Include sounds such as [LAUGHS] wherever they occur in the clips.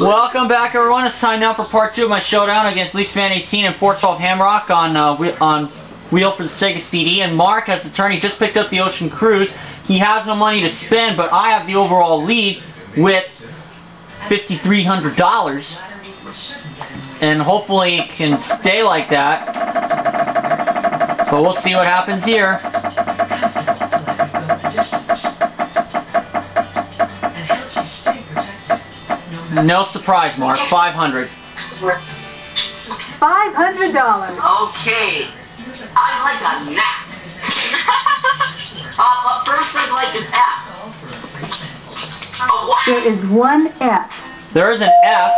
Welcome back, everyone. It's time now for part two of my showdown against Leafsfan 18 and 412 Hamrock on uh, whe- on wheel for the Sega CD. And Mark, as attorney, just picked up the Ocean Cruise. He has no money to spend, but I have the overall lead with $5,300, and hopefully it can stay like that. But we'll see what happens here. No surprise, Mark. 500. Five hundred dollars. Okay. I'd like a nap. [LAUGHS] uh, but first I'd like an F. Oh, what? There is one F. There is an F.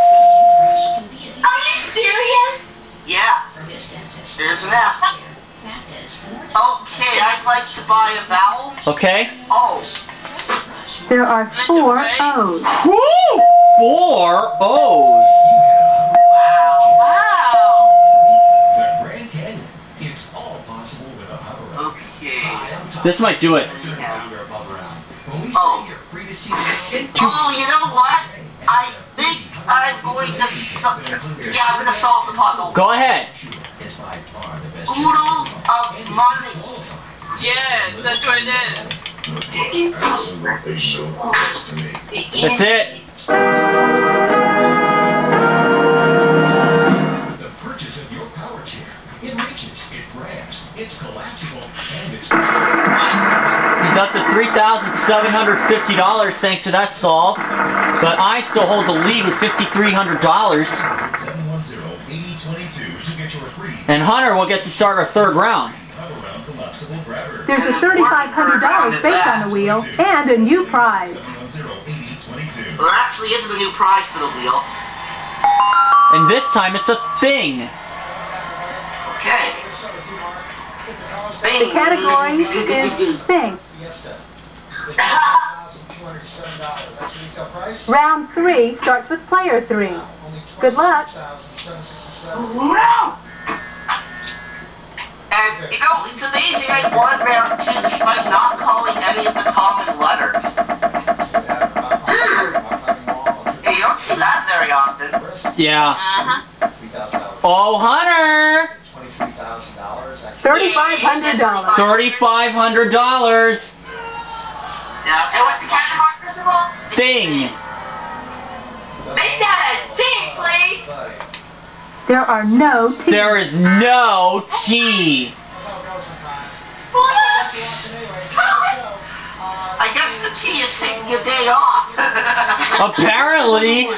Are you serious? Yeah. There's an F. Okay, I'd like to buy a vowel. Okay. Oh. There are four O's. Woo! Four O's. Wow. Wow. The Grand Canyon. It's all possible with a hover up. Okay. High on top. This might do it. Founder of Hover Up. When we Oh. say you're free to see the Oh, you know what? I think I'm going to. So- yeah, I'm gonna solve the puzzle. Go ahead. It's by far the best. Oodles of money. Yes, that's what it is. Absolutely so close to me. That's it. Up to $3,750 thanks to that solve. But I still hold the lead with $5,300. 710-8022 to get your free And Hunter will get to start our third round. Hover Up collapsible grabber. There's a thirty-five hundred dollars based on the wheel and a new prize. 710-8022. There actually isn't a new prize for the wheel. And this time it's a thing. Okay. The category is thing. Fiesta. $207. That's retail price. Round three starts with player three. Good luck. $26,767. Wow! And, you know, it's amazing I won round two despite not calling any of the common letters. See that about climbing- about climbing wall, Yeah, you don't see that very often. Yeah. Uh-huh. Oh, Hunter! $23,000. Thirty-five hundred dollars. $3,500. Yeah. And what's the category, first of all? Thing. Make that a thing, please! There are no T's. There is no T. That's how it goes sometimes. What? That's the option anyway. So, I guess the T is taking a day off. Apparently.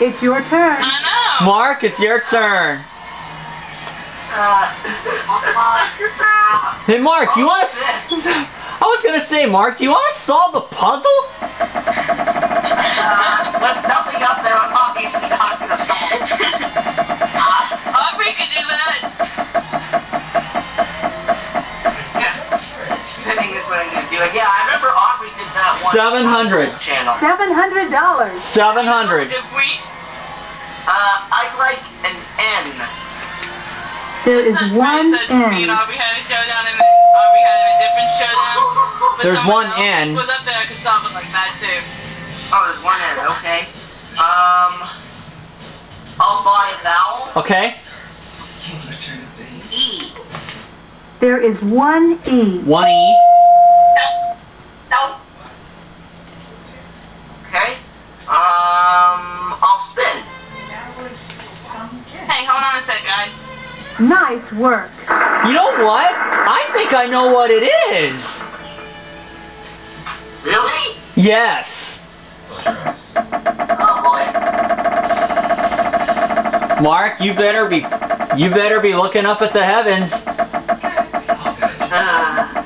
It's your turn. I know. Mark, it's your turn. Uh, [LAUGHS] Hey, Mark, do you want to... I was going to say, Mark, do you want to solve the puzzle? Uh, with nothing up there, I'm obviously not gonna solve. Uh, Aubrey could do that. Depending is what I'm gonna do. Yeah, I remember Aubrey did that one. 700. Channel. Seven hundred dollars. 700. If we... Uh, I'd like an N. There is That's one right, that Me and N. Had a showdown and then Aubrey had a different showdown. But There's one else N. was up there, I could solve it like that too. Oh, there's one N. Okay. Um, I'll buy a vowel. Okay. E. There is one E. 1E. No. Nice work. You know what? I think I know what it is. Really? Yes. Close your eyes. Oh boy. Mark, you better be you better be looking up at the heavens. Uh,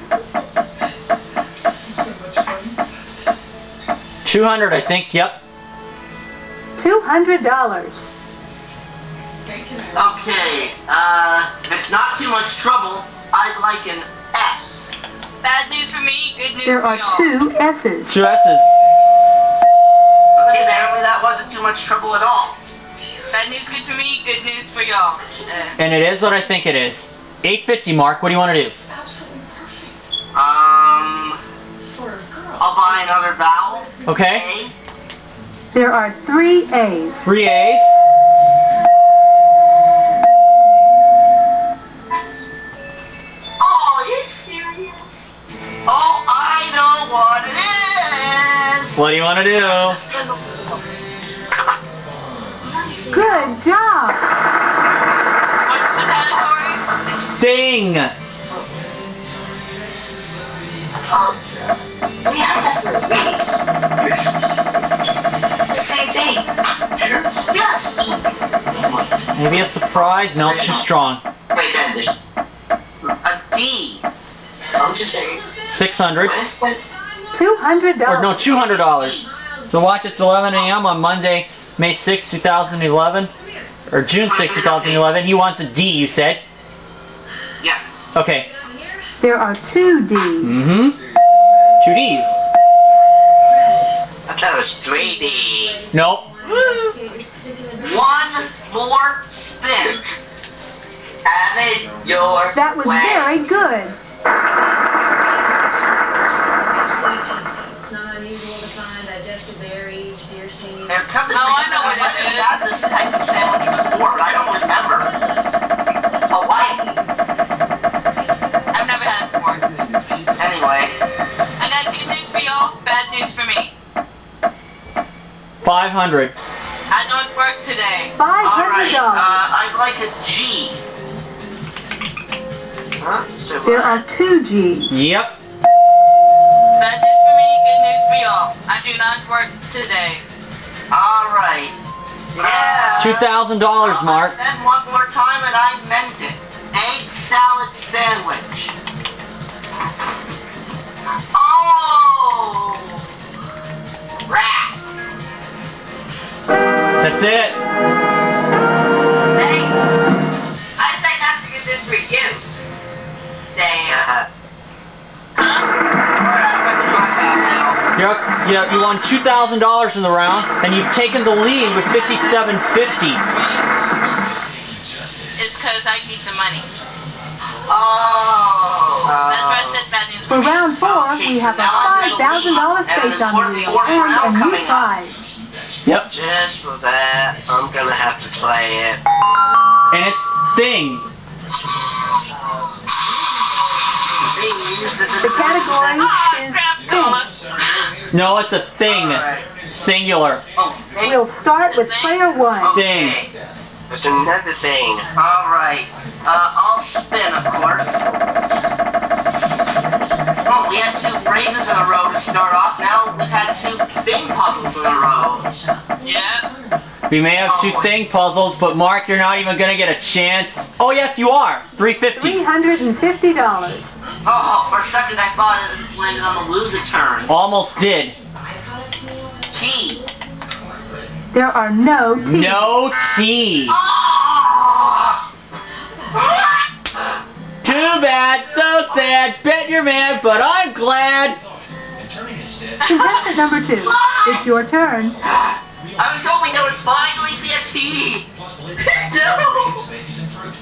200, I think. Yep. Two hundred dollars. okay. Uh, if it's not too much trouble, I'd like an S. Bad news for me, good news There for are y'all. two S's. Two S's. Okay, apparently that wasn't too much trouble at all. Bad news good for me, good news for y'all. Uh, And it is what I think it is. 850, Mark. What do you want to do? Absolutely perfect Um, for a girl. I'll buy another vowel. Okay. A. There are three A's. Three A's. What do you want to do? Good job. What's the category? Sting. Yeah, that's the same thing. Yes. Maybe a surprise? No, too strong. Wait, then there's a D. I'm just saying. 600. Two hundred Or no, $200. So watch it's 11 a.m. on Monday, May 6, 2011. Or June 6, 2011. He wants a D, you said? Yeah. Okay. There are two D's. Mm-hmm. Two D's. I thought it was three Ds. Nope. One more spin. Have it your That was way. very good. 500. I don't work today. Five all right. Uh. I'd like a G. Huh? So, There are two G's. Yep. Bad news for me, good news for y'all. I do not work today. All right. Yeah. $2,000, Mark. I said one more time and I meant it. Egg salad sandwich. That's it. Hey, I think I should get this for you. Say, uh, You're, you, you won $2,000 in the round, and you've taken the lead with 5750. It's because I need the money. Oh. That's why I said bad news For for round four, we have a five thousand dollar space on the wheel and a new prize. Yep. Just for that, I'm gonna have to play it. And it's Sting. The category Ah, is crap, thing. No, it's a thing. Singular. Oh, We'll start with player one. Thing. There's another thing. All right. Uh, I'll spin, of course. Oh, we had two phrases in a row to start off. Now we've had two thing puzzles in a row. Yeah. We may have two oh. thing puzzles, but Mark, you're not even gonna get a chance. Oh yes, you are. 350. Three hundred and fifty dollars. Oh, for a second I thought it landed on the loser turn. Almost did. T. There are no T's. No T. Oh! Bad. So sad. Bet you're mad, but I'm glad. And turning instead, Contestant number two, it's your turn. I was hoping there would finally be a T. plus blue, No. veggies and fruit.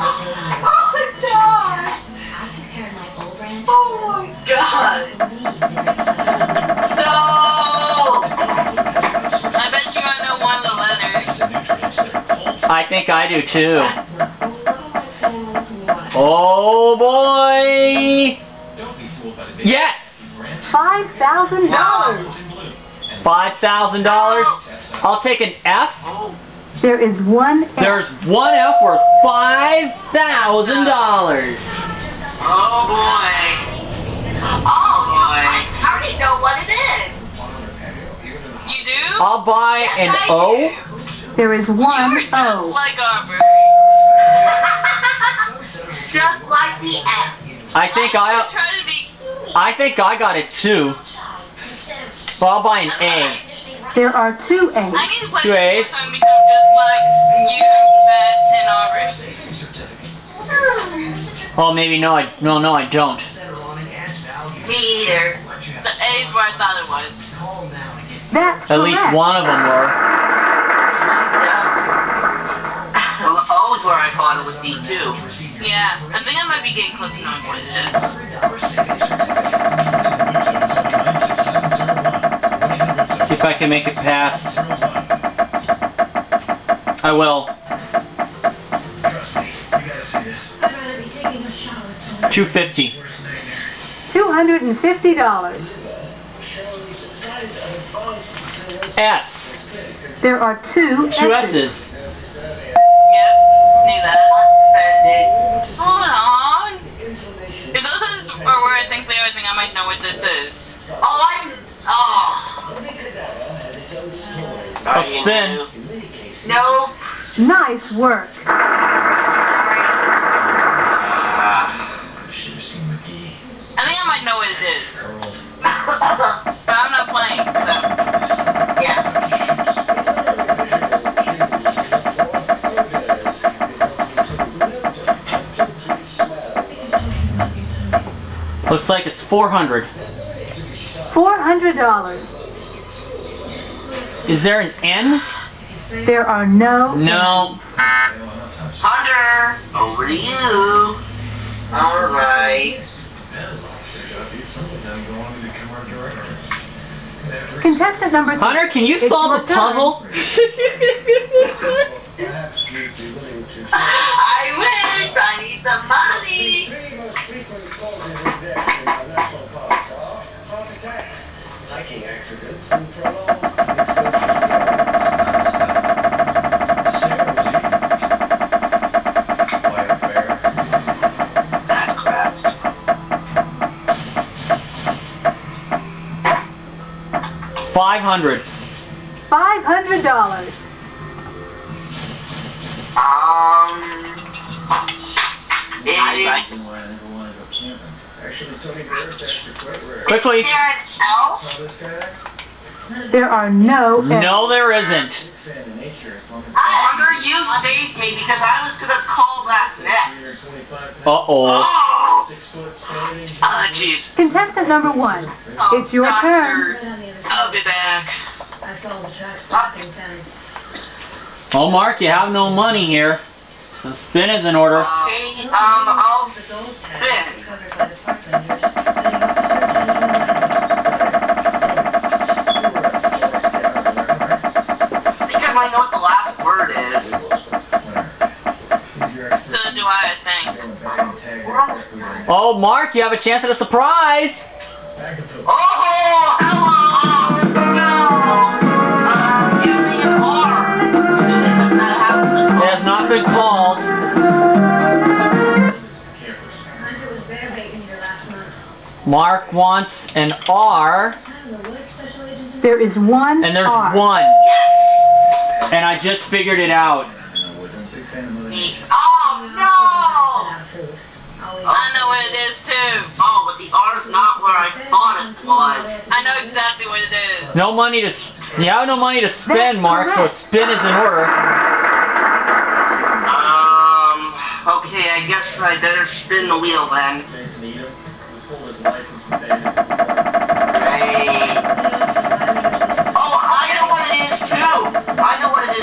Oh my god. I compared my old brand Oh my god. No. I bet you I know one of the letters. And nutrients that are cold. I think I do too. Oh. Boy. Don't be fooled by the big Yes. Five thousand dollars. Words in blue. And Five thousand dollars. I'll take an F. There is one F. There's one F worth five thousand dollars. Oh boy. Oh boy. I already know what it is. You do? I'll buy an O. There is one You're just O. like Arbor. [LAUGHS] Just like the F. I think I try to be. I think I got it too. So I'll buy an A. There are two I A's. need to play Two A's. this and become just like you, Matt, and Arbor. Oh, maybe no. I no no I don't. Me either. The A's where I thought it was. That's At least one of them were. Well, the O is where I thought it was D too. Yeah, I think I might be getting close to knowing what it is. You if I can make it past. I will. Trust me, you gotta see this. I'd rather be taking a shower, Tony. 250. Worst nightmare. $250. S. There are two Two S's. S's. I think I might know what this is. Oh, I'm... Oh. A spin. No. Nice work. Ah, should have seen McGee. I think I might know what it is. [LAUGHS] Looks like it's 400. $400. Is there an N? There are no No. Hunter, over to you. All right. Contestant number three. Hunter, can you It's solve the puzzle? Perhaps you'd be willing to I wish I need some money. Five hundred. $500. Um. Is Actually, Tony Bears are quite rare. Quickly. there an elf? Saw this guy? There are no No, there isn't. Big fan of nature as long as Hunter, you saved me because I was gonna call that next. Uh oh. Oh. Six foot standing. Oh, jeez. Contestant number one. Oh, It's your turn. Right on the other I'll be back. I followed the tracks back and found Oh, Mark, you have no money here. The spin is in order. Okay, um, I'll the gold tag spin. covered by the park rangers. Letting officers into the Because I know what the last word is. So do I, I think. Oh, Mark, you have a chance at a surprise. Mark wants an R, I don't know what special agents in There is one and there's R. one. And I just figured it out. Oh, no! I know what it is too. Oh, but the R's not where I thought it was. I know exactly what it is. No money to. s- You have no money to spend, That's Mark, so a spin is in order. Um, okay, I guess I better spin the wheel then.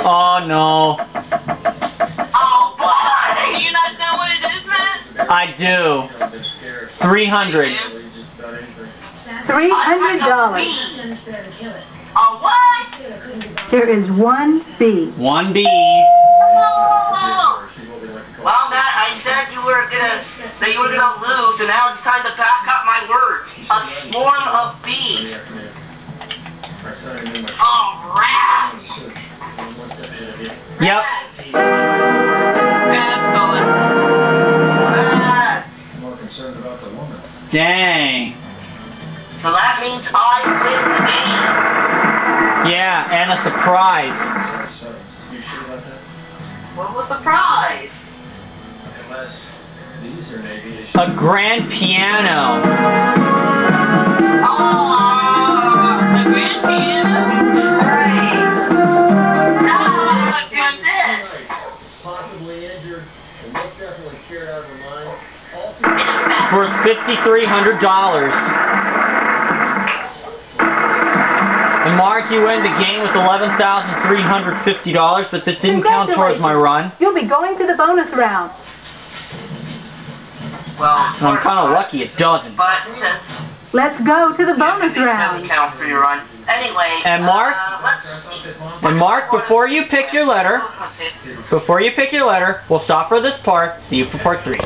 Oh no. Oh, Do boy! [LAUGHS] you not know what it is, Matt? I do. I've been scared. 300. Literally just about anything. Three I hundred got a dollars. B. Hunter's bear to kill it. A what? Kill it couldn't be bothered. There is one B. 1B. Oh. She's what we like to call Well, Matt, I said you were gonna, that you were gonna lose, and now it's time to back up my words. A swarm of bees. afternoon. Oh, my Yep. Grab going. Rats. I'm more concerned about the woman. Dang. So that means I win the game. Yeah, and a surprise. So, you sure about that? What was the prize? Unless these are Navy issues. A grand piano. Oh, The grand piano. Worth $5,300. And Mark, you win the game with $11,350, but this didn't count towards my run. You'll be going to the bonus round. Well, I'm kind of lucky it doesn't. But, uh, Let's go to the bonus This round. Doesn't count for your run. Anyway. And Mark? Uh, let's And Mark, before you pick your letter, before you pick your letter, we'll stop for this part. See you for part three.